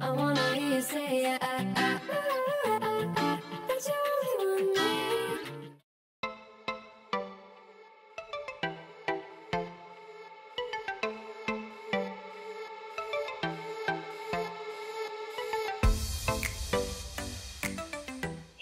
I wanna hear you say ah, ah, ah,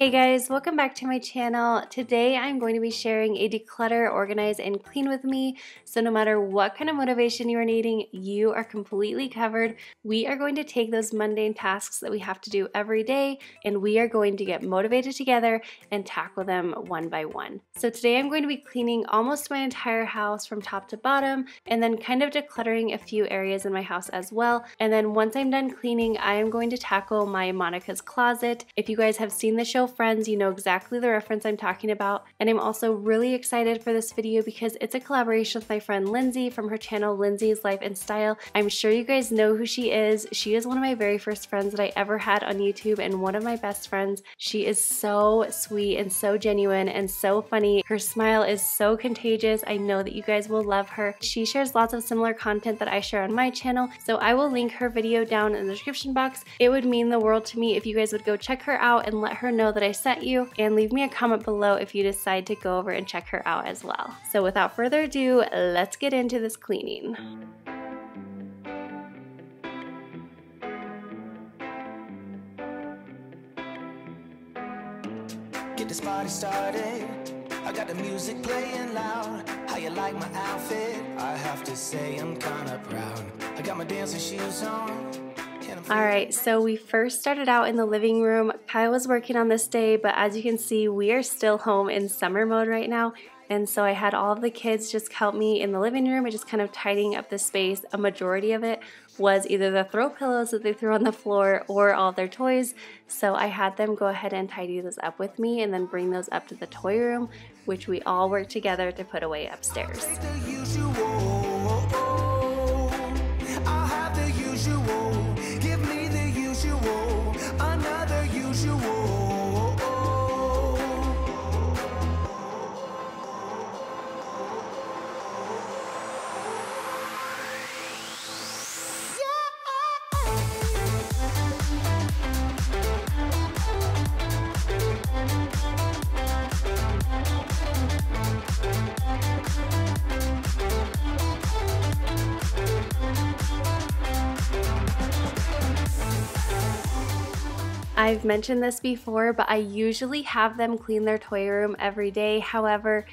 Hey guys, welcome back to my channel. Today I'm going to be sharing a declutter, organize, and clean with me. So no matter what kind of motivation you are needing, you are completely covered. We are going to take those mundane tasks that we have to do every day and we are going to get motivated together and tackle them one by one. So today I'm going to be cleaning almost my entire house from top to bottom and then kind of decluttering a few areas in my house as well. And then once I'm done cleaning, I am going to tackle my Monica's Closet. If you guys have seen the show Friends, you know exactly the reference I'm talking about. And I'm also really excited for this video because it's a collaboration with my friend Lindsey from her channel Lindsey's Life and Style. I'm sure you guys know who she is. She is one of my very first friends that I ever had on YouTube and one of my best friends. She is so sweet and so genuine and so funny. Her smile is so contagious. I know that you guys will love her. She shares lots of similar content that I share on my channel, so I will link her video down in the description box. It would mean the world to me if you guys would go check her out and let her know that I sent you and leave me a comment below if you decide to go over and check her out as well. So without further ado, let's get into this cleaning. Get this party started. I got the music playing loud. How you like my outfit? I have to say I'm kinda proud. I got my dancing shoes on. All right, so we first started out in the living room. Kyle was working on this day, but as you can see, we are still home in summer mode right now. And so I had all of the kids just help me in the living room and just kind of tidying up the space. A majority of it was either the throw pillows that they threw on the floor or all their toys. So I had them go ahead and tidy those up with me and then bring those up to the toy room, which we all worked together to put away upstairs. I've mentioned this before, but I usually have them clean their toy room every day. However,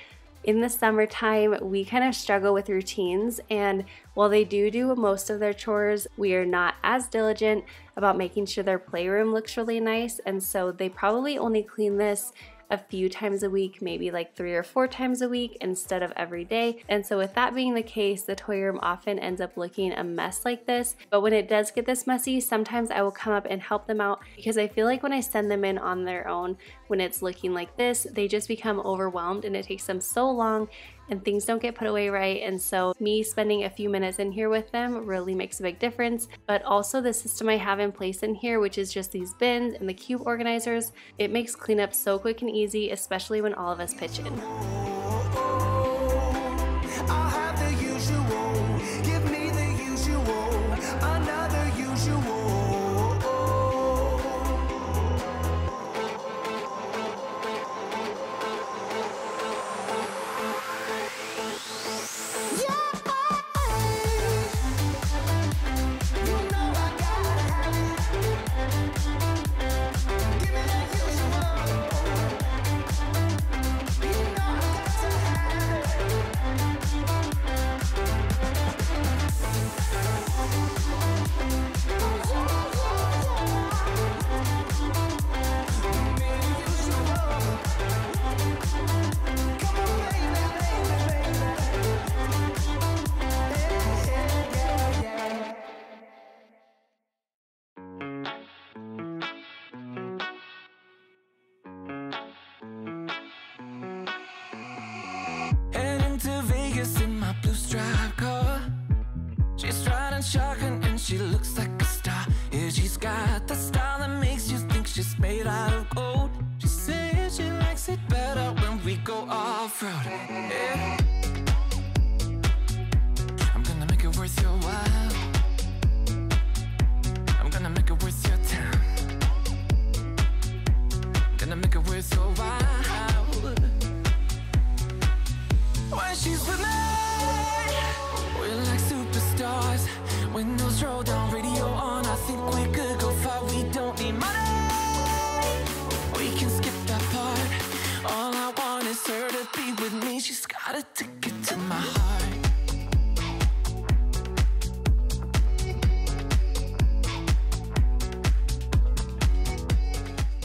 in the summertime, we kind of struggle with routines, and while they do do most of their chores, we are not as diligent about making sure their playroom looks really nice, and so they probably only clean this a few times a week, maybe like three or four times a week instead of every day. And so, with that being the case, the toy room often ends up looking a mess like this. But when it does get this messy, sometimes I will come up and help them out because I feel like when I send them in on their own, when it's looking like this, they just become overwhelmed and it takes them so long and things don't get put away right. And so, me spending a few minutes in here with them really makes a big difference. But also, the system I have in place in here, which is just these bins and the cube organizers, it makes cleanup so quick and easy, especially when all of us pitch in.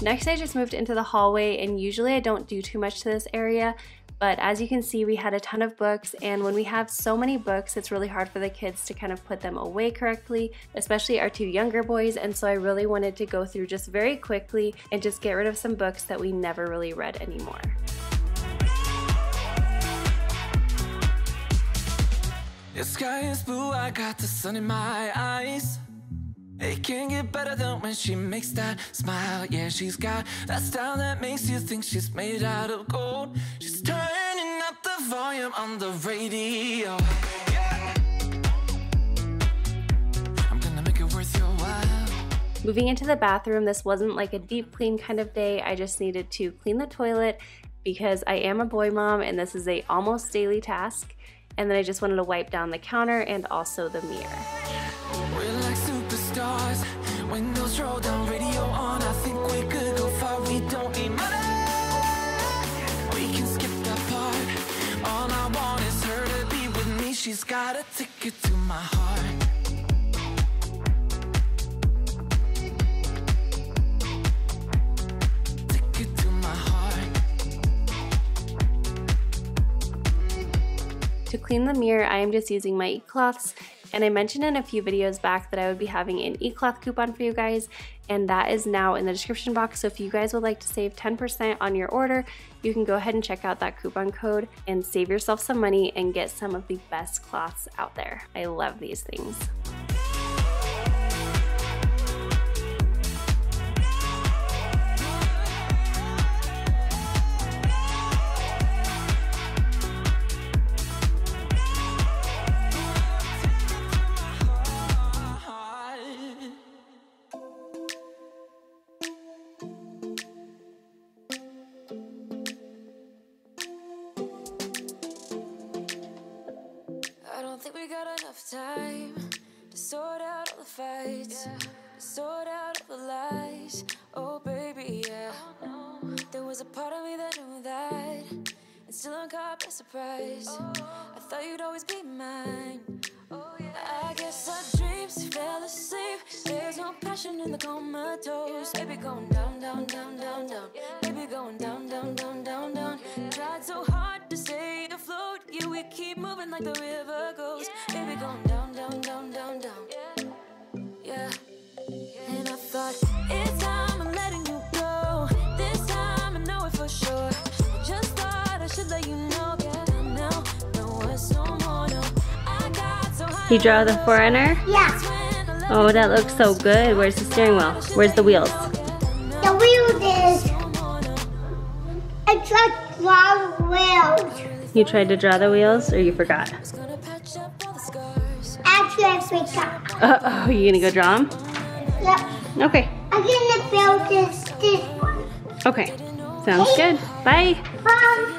Next, I just moved into the hallway, and usually I don't do too much to this area, but as you can see, we had a ton of books, and when we have so many books, it's really hard for the kids to kind of put them away correctly, especially our two younger boys, and so I really wanted to go through just very quickly and just get rid of some books that we never really read anymore. The sky is blue, I got the sun in my eyes. It can get better than when she makes that smile. Yeah, she's got that style that makes you think she's made out of gold. She's turning up the volume on the radio. Moving into the bathroom, this wasn't like a deep clean kind of day. I just needed to clean the toilet because I am a boy mom and this is a almost daily task. And then I just wanted to wipe down the counter and also the mirror. Like. Windows roll down, radio on. I think we could go far. We don't need money. We can skip that part. All I want is her to be with me. She's got a ticket to my heart. To clean the mirror, I am just using my e-cloths and I mentioned in a few videos back that I would be having an e-cloth coupon for you guys and that is now in the description box. So if you guys would like to save 10% on your order, you can go ahead and check out that coupon code and save yourself some money and get some of the best cloths out there. I love these things. Time to sort out all the fights, to sort out all the lies. You draw the forerunner? Yeah, Oh, that looks so good. Where's the steering wheel? Where's the wheels? the wheels is. It's like long wheels. You tried to draw the wheels or you forgot? Gonna patch up all the scars. Actually, I forgot. Uh oh, you gonna go draw them? Yep. Okay, I'm gonna build this this one. okay. Sounds good. Bye. Bye.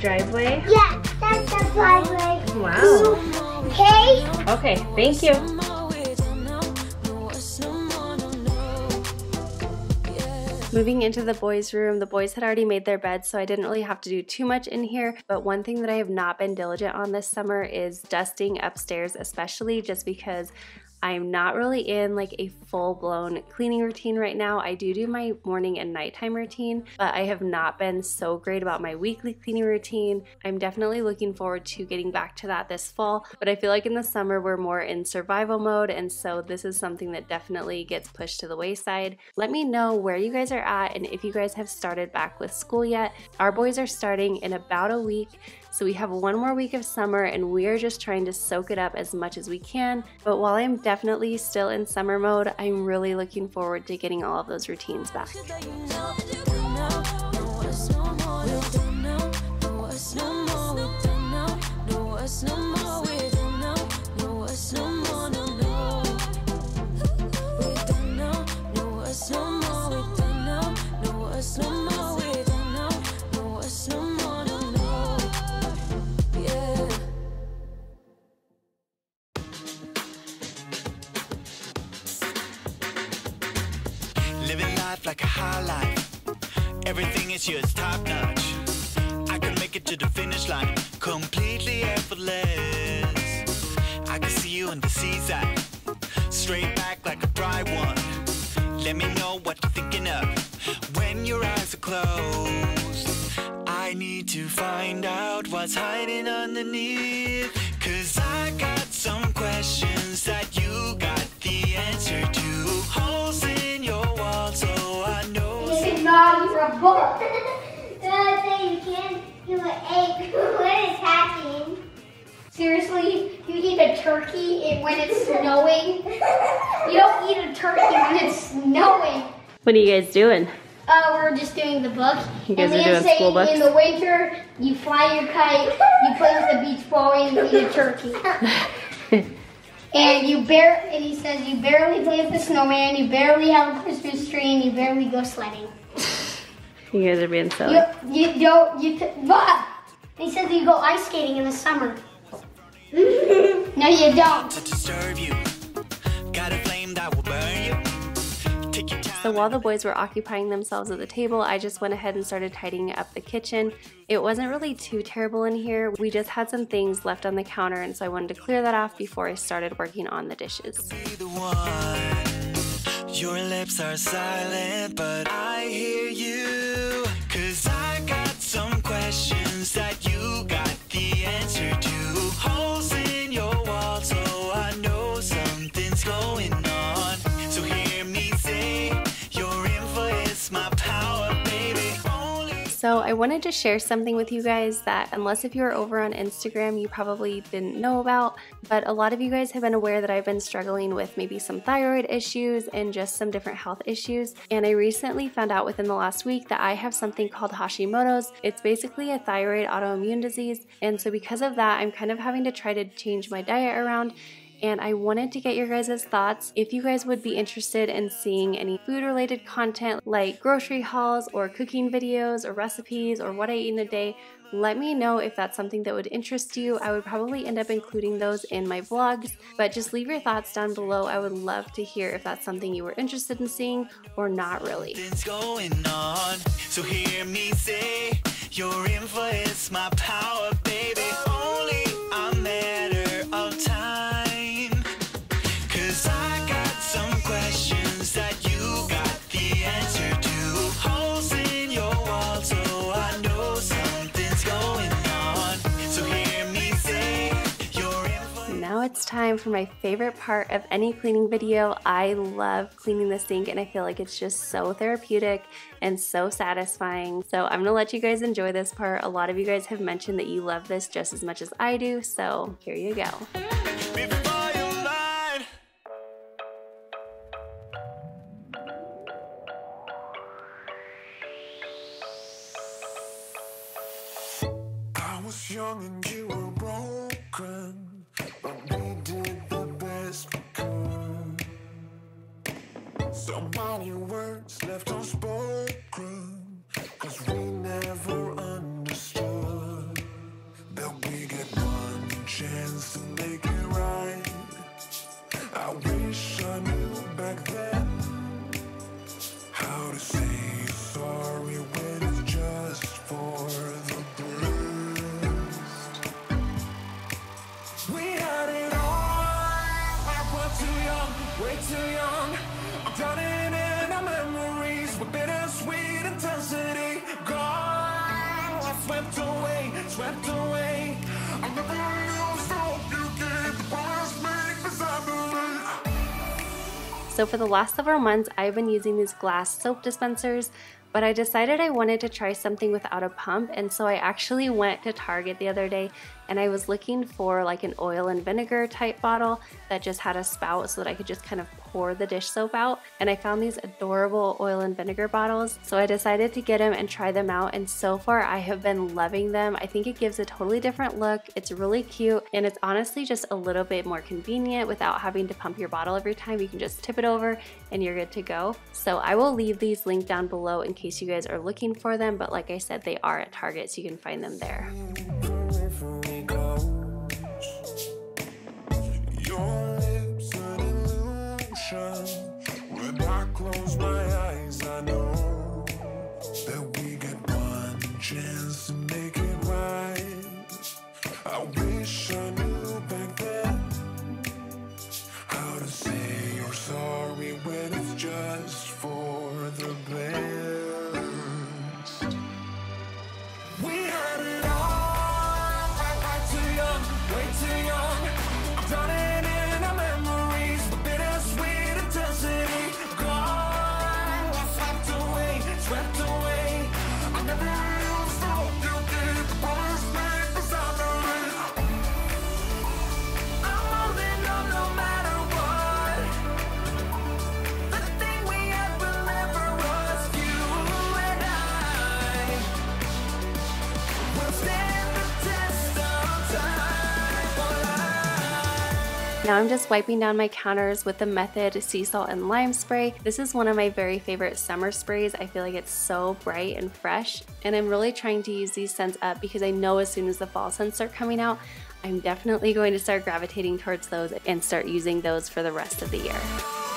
Driveway. Yeah, that's the driveway. Wow. Okay. Okay, thank you. Moving into the boys' room, the boys had already made their beds, so I didn't really have to do too much in here. But one thing that I have not been diligent on this summer is dusting upstairs, especially just because I'm not really in like a full blown cleaning routine right now. I do do my morning and nighttime routine, but I have not been so great about my weekly cleaning routine. I'm definitely looking forward to getting back to that this fall, but I feel like in the summer we're more in survival mode, and so this is something that definitely gets pushed to the wayside. Let me know where you guys are at and if you guys have started back with school yet. Our boys are starting in about a week. So we have one more week of summer and we are just trying to soak it up as much as we can. But while I'm definitely still in summer mode, I'm really looking forward to getting all of those routines back. Living life like a high life. Everything is yours, top notch. I can make it to the finish line completely effortless. I can see you in the seaside, straight back like a dry one. Let me know what you're thinking of when your eyes are closed. I need to find out what's hiding underneath. Cause I got some questions that you got the answer to. Holes in book. Uh, you can't do an egg. what is happening? Seriously, you eat a turkey when it's snowing? You don't eat a turkey when it's snowing. What are you guys doing? Uh, we're just doing the book. You guys and are doing school books? In the winter, you fly your kite, you play with the beach ball, and you eat a turkey. and you bear, and he says you barely play with the snowman, you barely have a Christmas tree, and you barely go sledding. You guys are being silly. You, you don't, you, t- but he says you go ice skating in the summer. no, you don't. to disturb you. Got a flame that will burn you. Take your time. So while the boys were occupying themselves at the table, I just went ahead and started tidying up the kitchen. It wasn't really too terrible in here. We just had some things left on the counter, and so I wanted to clear that off before I started working on the dishes. Your lips are silent, but I hear you. Cause I got some questions that you got the answer to. Holes in your wall, so I know something's going on. So I wanted to share something with you guys that unless if you are over on Instagram, you probably didn't know about, but a lot of you guys have been aware that I've been struggling with maybe some thyroid issues and just some different health issues. And I recently found out within the last week that I have something called Hashimoto's. It's basically a thyroid autoimmune disease. And so because of that, I'm kind of having to try to change my diet around and I wanted to get your guys' thoughts if you guys would be interested in seeing any food related content like grocery hauls or cooking videos or recipes or what I eat in a day. Let me know if that's something that would interest you. I would probably end up including those in my vlogs, but just leave your thoughts down below. I would love to hear if that's something you were interested in seeing or not really. your is my power, baby. Only a matter of time. Now it's time for my favorite part of any cleaning video. I love cleaning the sink and I feel like it's just so therapeutic and so satisfying. So I'm gonna let you guys enjoy this part. A lot of you guys have mentioned that you love this just as much as I do, so here you go. Young and you Many words left unspoken, So for the last several months, I've been using these glass soap dispensers but I decided I wanted to try something without a pump and so I actually went to Target the other day and I was looking for like an oil and vinegar type bottle that just had a spout so that I could just kind of pour the dish soap out and I found these adorable oil and vinegar bottles so I decided to get them and try them out and so far I have been loving them. I think it gives a totally different look. It's really cute and it's honestly just a little bit more convenient without having to pump your bottle every time. You can just tip it over and you're good to go. So I will leave these linked down below in case you guys are looking for them but like I said they are at Target so you can find them there. Now I'm just wiping down my counters with the Method Sea Salt and Lime Spray. This is one of my very favorite summer sprays. I feel like it's so bright and fresh and I'm really trying to use these scents up because I know as soon as the fall scents start coming out, I'm definitely going to start gravitating towards those and start using those for the rest of the year.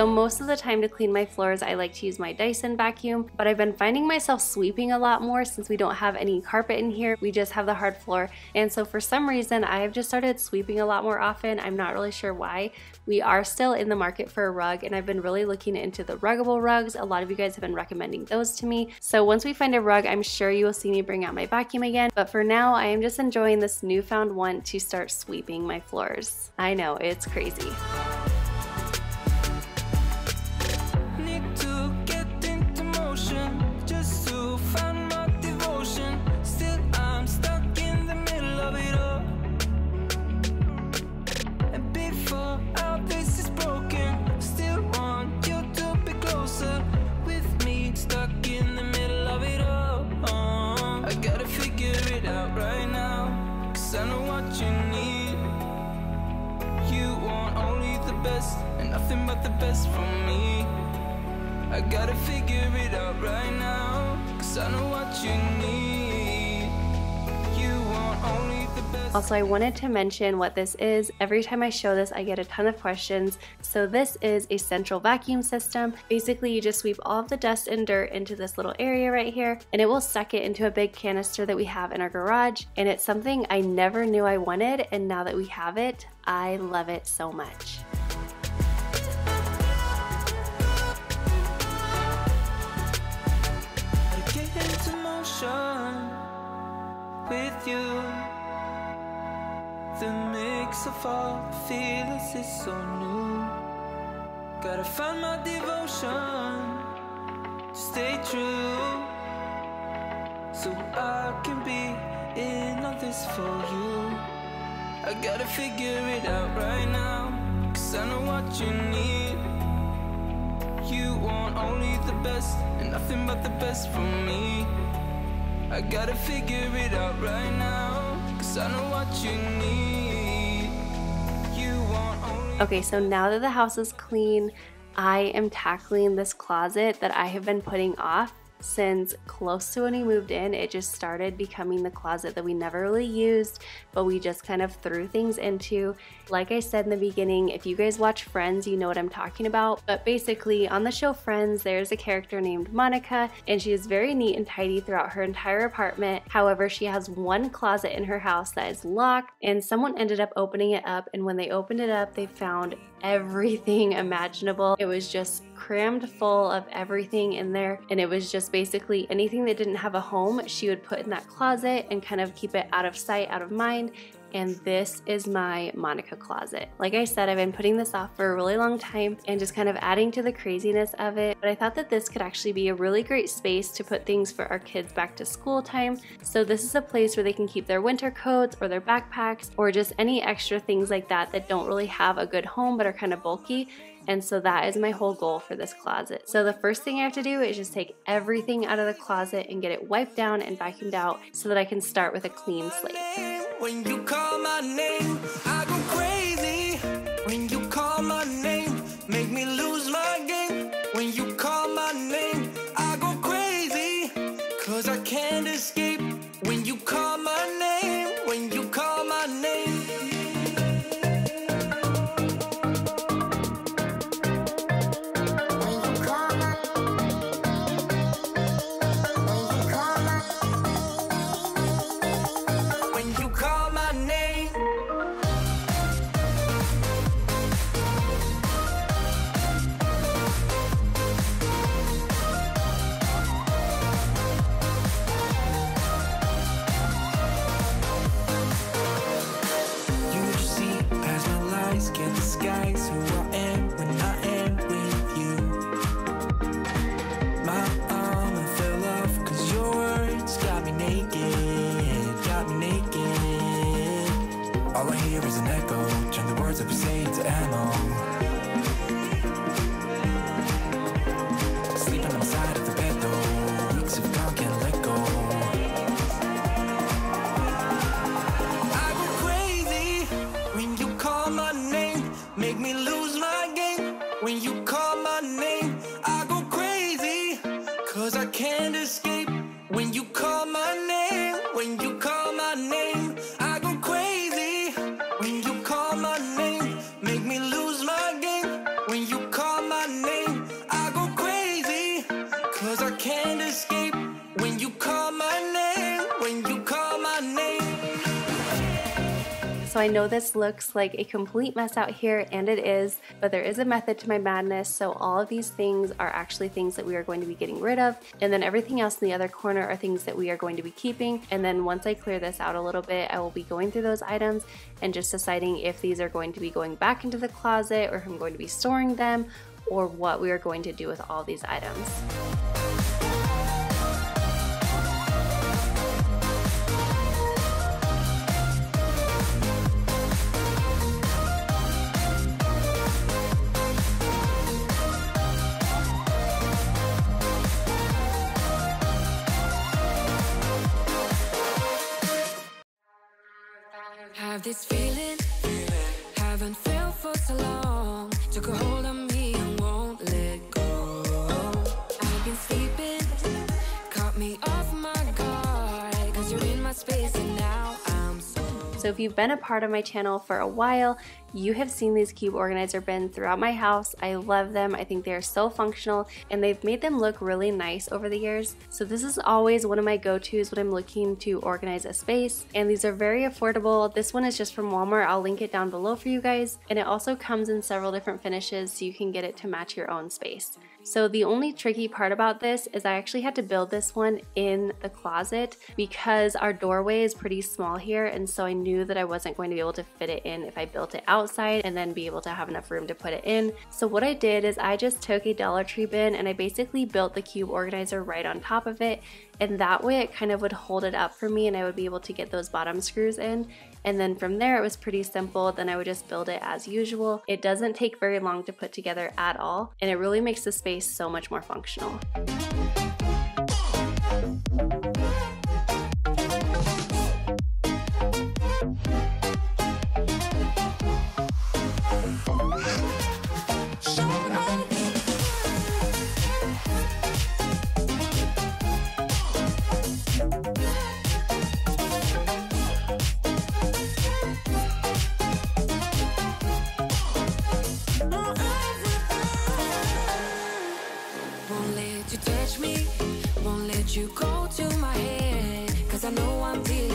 So most of the time to clean my floors, I like to use my Dyson vacuum, but I've been finding myself sweeping a lot more since we don't have any carpet in here. We just have the hard floor. And so for some reason, I have just started sweeping a lot more often. I'm not really sure why. We are still in the market for a rug and I've been really looking into the ruggable rugs. A lot of you guys have been recommending those to me. So once we find a rug, I'm sure you will see me bring out my vacuum again. But for now, I am just enjoying this newfound want to start sweeping my floors. I know, it's crazy. The best from me. I gotta figure it out right now. Cause I know what you need. You. Also, I wanted to mention what this is. Every time I show this, I get a ton of questions. So this is a central vacuum system. Basically, you just sweep all of the dust and dirt into this little area right here, and it will suck it into a big canister that we have in our garage. And it's something I never knew I wanted, and now that we have it, I love it so much. With you. The mix of all the feelings is so new. Gotta find my devotion to stay true. So I can be in all this for you. I gotta figure it out right now. Cause I know what you need. You want only the best and nothing but the best for me. I gotta figure it out right now. Cause I know what you need. You. Okay, so now that the house is clean, I am tackling this closet that I have been putting off since close to when we moved in. It just started becoming the closet that we never really used, but we just kind of threw things into. Like I said in the beginning, if you guys watch Friends, you know what I'm talking about. But basically, on the show Friends, there's a character named Monica, and she is very neat and tidy throughout her entire apartment. However, she has one closet in her house that is locked, and someone ended up opening it up. And when they opened it up, they found everything imaginable. It was just crammed full of everything in there, and it was just basically anything that didn't have a home, she would put in that closet and kind of keep it out of sight, out of mind and this is my Monica closet. Like I said, I've been putting this off for a really long time and just kind of adding to the craziness of it, but I thought that this could actually be a really great space to put things for our kids back to school time. So this is a place where they can keep their winter coats or their backpacks or just any extra things like that that don't really have a good home but are kind of bulky and so that is my whole goal for this closet. So the first thing I have to do is just take everything out of the closet and get it wiped down and vacuumed out so that I can start with a clean slate. You call my name, I go crazy, cause I can't escape. When you call my name, when you call my name, I go crazy. When you call my name, make me lose my game. When you call my name, I go crazy, cause I can't escape. When you call my name, when you call my name. So I know this looks like a complete mess out here, and it is, but there is a method to my madness. So all of these things are actually things that we are going to be getting rid of, and then everything else in the other corner are things that we are going to be keeping. And then once I clear this out a little bit, I will be going through those items and just deciding if these are going to be going back into the closet or if I'm going to be storing them or what we are going to do with all these items. This feeling, if you've been a part of my channel for a while, You have seen these cube organizer bins throughout my house. I love them. I think they are so functional and they've made them look really nice over the years. So this is always one of my go-tos when I'm looking to organize a space. And these are very affordable. This one is just from Walmart. I'll link it down below for you guys. And it also comes in several different finishes so you can get it to match your own space. So the only tricky part about this is I actually had to build this one in the closet because our doorway is pretty small here and so I knew that I wasn't going to be able to fit it in if I built it outside and then be able to have enough room to put it in. So what I did is I just took a Dollar Tree bin and I basically built the cube organizer right on top of it and that way it kind of would hold it up for me and I would be able to get those bottom screws in and then from there it was pretty simple then I would just build it as usual. It doesn't take very long to put together at all and it really makes the space so much more functional. Won't let you touch me, won't let you go to my head. Cause I know I'm dealing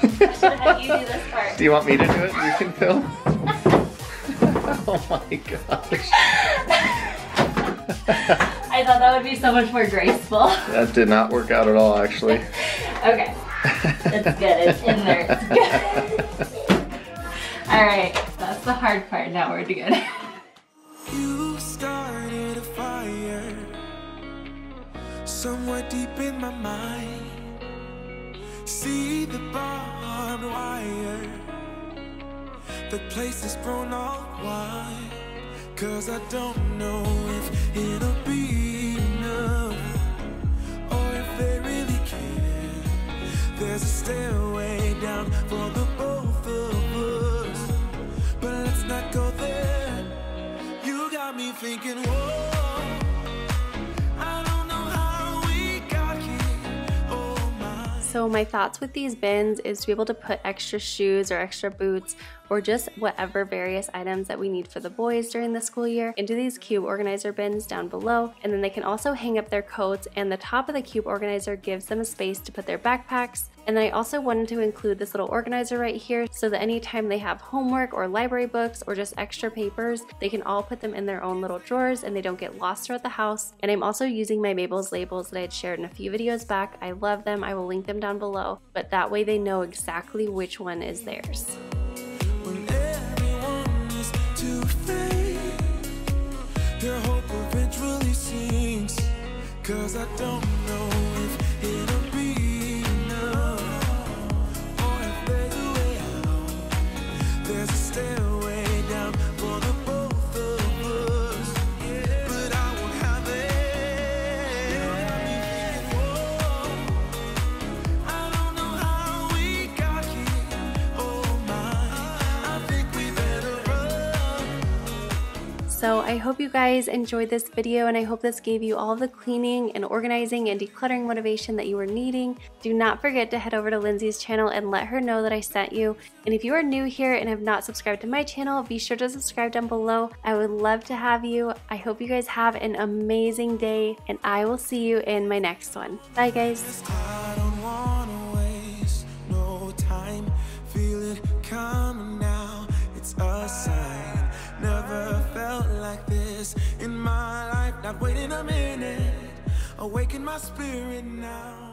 Do you want me to do it? You can film. oh my gosh. I thought that would be so much more graceful. That did not work out at all, actually. Okay. It's good. It's in there. It's good. All right. That's the hard part. Now we're good. You started a fire somewhere deep in my mind. See the barbed wire, the place is grown all wide. Cause I don't know if it'll be enough or if they really care. There's a stairway down for the both of us, but let's not go there. You got me thinking, whoa. So my thoughts with these bins is to be able to put extra shoes or extra boots or just whatever various items that we need for the boys during the school year into these cube organizer bins down below. And then they can also hang up their coats and the top of the cube organizer gives them a space to put their backpacks. And then I also wanted to include this little organizer right here so that anytime they have homework or library books or just extra papers, they can all put them in their own little drawers and they don't get lost throughout the house. And I'm also using my Mabel's labels that I had shared in a few videos back. I love them. I will link them down below, but that way they know exactly which one is theirs. Cause I don't know I hope you guys enjoyed this video and I hope this gave you all the cleaning and organizing and decluttering motivation that you were needing. Do not forget to head over to Lindsey's channel and let her know that I sent you. And if you are new here and have not subscribed to my channel, be sure to subscribe down below. I would love to have you. I hope you guys have an amazing day and I will see you in my next one. Bye guys. Never in my life. Not waiting a minute Awaken my spirit now.